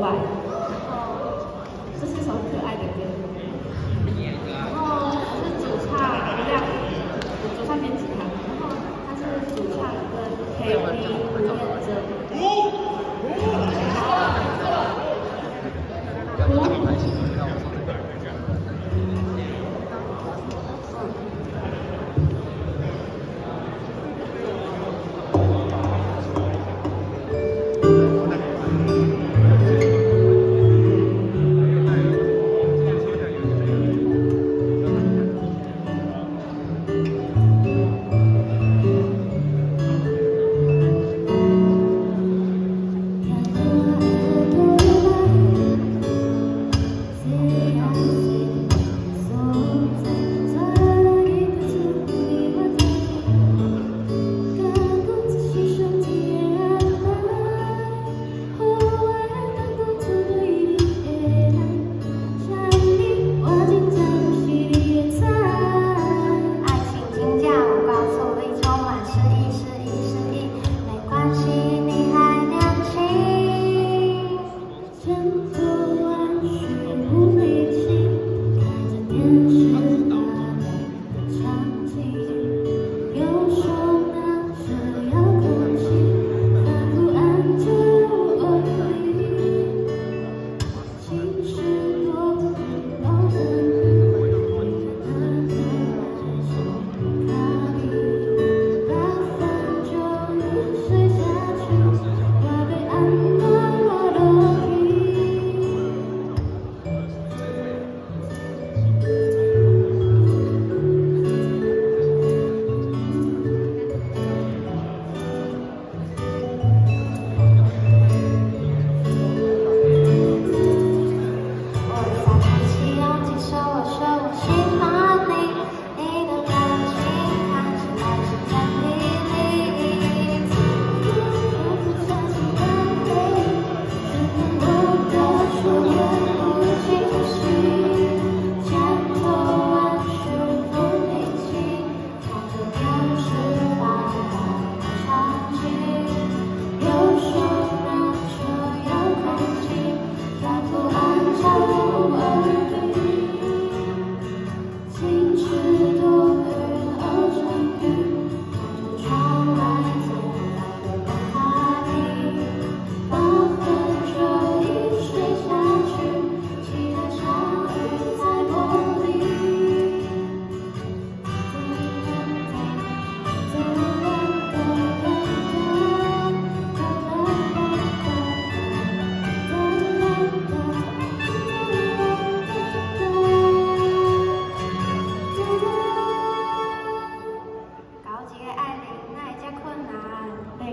然后这是首可爱的歌，然后是主唱亮，主唱编辑他，然后他是主唱跟 K 吴彦真。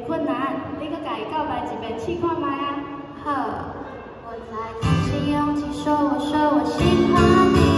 困难，你个家己告白一遍试看卖啊！好，我再鼓起勇气说，我说我喜欢你。